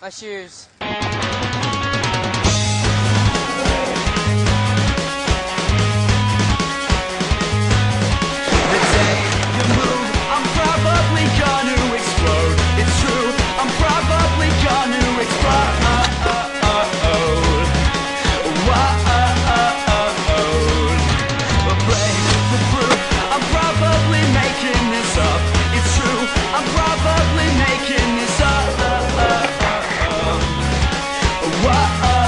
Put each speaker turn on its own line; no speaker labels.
My shoes. whoa.